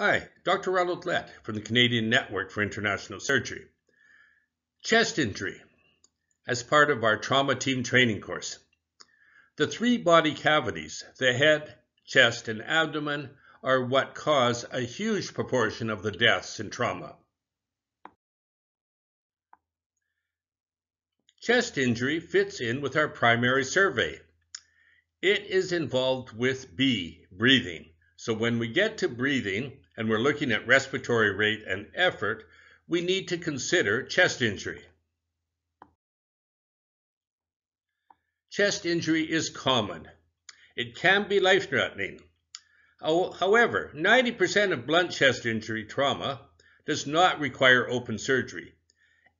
Hi, Dr. Ronald Lett from the Canadian Network for International Surgery. Chest injury as part of our trauma team training course. The three body cavities, the head, chest, and abdomen, are what cause a huge proportion of the deaths in trauma. Chest injury fits in with our primary survey. It is involved with B, breathing. So when we get to breathing, and we're looking at respiratory rate and effort, we need to consider chest injury. Chest injury is common. It can be life-threatening. However, 90% of blunt chest injury trauma does not require open surgery.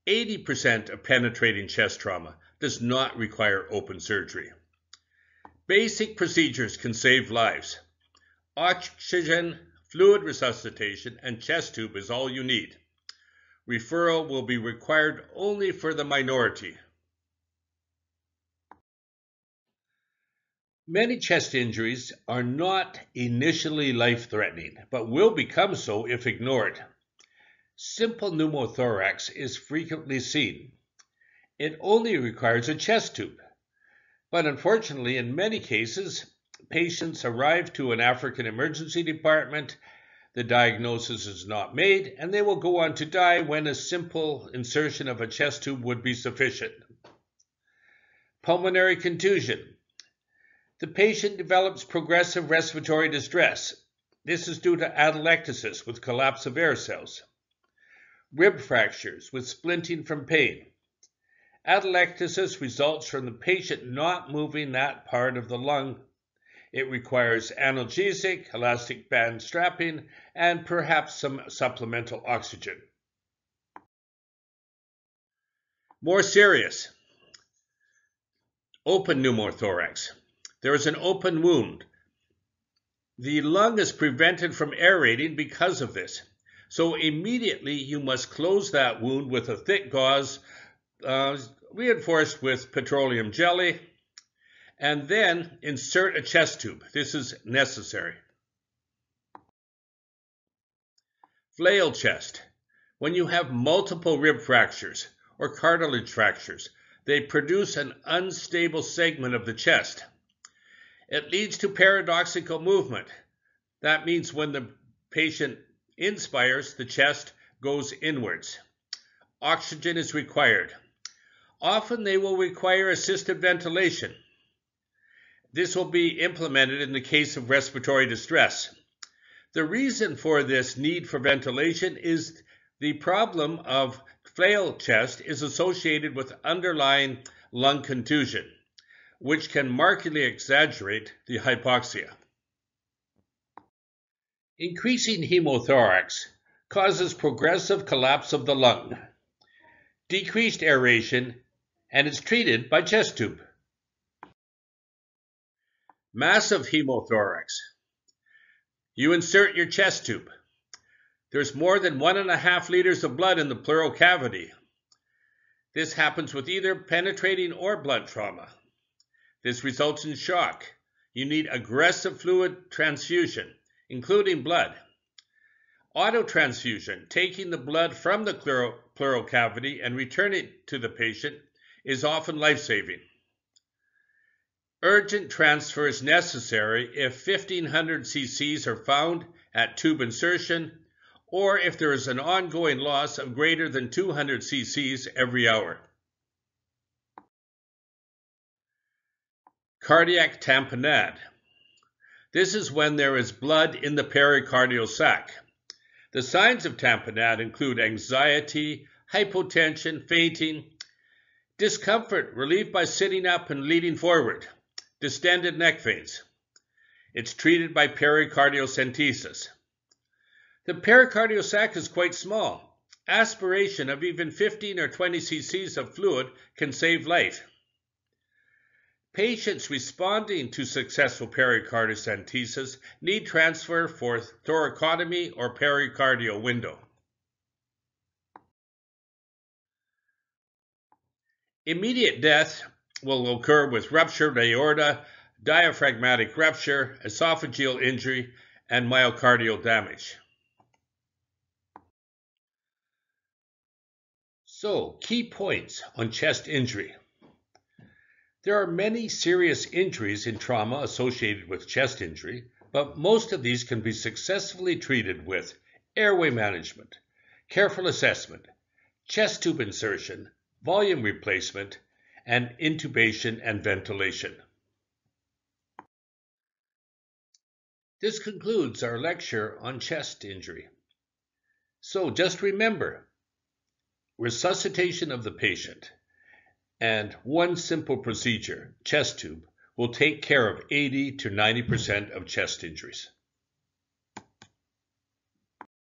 80% of penetrating chest trauma does not require open surgery. Basic procedures can save lives. Oxygen Fluid resuscitation and chest tube is all you need. Referral will be required only for the minority. Many chest injuries are not initially life-threatening, but will become so if ignored. Simple pneumothorax is frequently seen. It only requires a chest tube. But unfortunately, in many cases, patients arrive to an African emergency department, the diagnosis is not made, and they will go on to die when a simple insertion of a chest tube would be sufficient. Pulmonary contusion. The patient develops progressive respiratory distress. This is due to atelectasis with collapse of air cells. Rib fractures with splinting from pain. Atelectasis results from the patient not moving that part of the lung it requires analgesic, elastic band strapping, and perhaps some supplemental oxygen. More serious. Open pneumothorax. There is an open wound. The lung is prevented from aerating because of this. So immediately you must close that wound with a thick gauze uh, reinforced with petroleum jelly and then insert a chest tube. This is necessary. Flail chest. When you have multiple rib fractures or cartilage fractures, they produce an unstable segment of the chest. It leads to paradoxical movement. That means when the patient inspires, the chest goes inwards. Oxygen is required. Often they will require assisted ventilation. This will be implemented in the case of respiratory distress. The reason for this need for ventilation is the problem of flail chest is associated with underlying lung contusion, which can markedly exaggerate the hypoxia. Increasing hemothorax causes progressive collapse of the lung, decreased aeration, and is treated by chest tube. Massive hemothorax. You insert your chest tube. There's more than one and a half liters of blood in the pleural cavity. This happens with either penetrating or blunt trauma. This results in shock. You need aggressive fluid transfusion, including blood. Autotransfusion, taking the blood from the pleural, pleural cavity and returning it to the patient, is often life-saving. Urgent transfer is necessary if 1500 cc's are found at tube insertion or if there is an ongoing loss of greater than 200 cc's every hour. Cardiac tamponade. This is when there is blood in the pericardial sac. The signs of tamponade include anxiety, hypotension, fainting, discomfort relieved by sitting up and leaning forward distended neck veins. It's treated by pericardiocentesis. The pericardial sac is quite small. Aspiration of even 15 or 20 cc's of fluid can save life. Patients responding to successful pericardiocentesis need transfer for thoracotomy or pericardial window. Immediate death will occur with rupture, aorta, diaphragmatic rupture, esophageal injury, and myocardial damage. So, key points on chest injury. There are many serious injuries in trauma associated with chest injury, but most of these can be successfully treated with airway management, careful assessment, chest tube insertion, volume replacement, and intubation and ventilation. This concludes our lecture on chest injury. So just remember, resuscitation of the patient and one simple procedure, chest tube, will take care of 80 to 90% of chest injuries.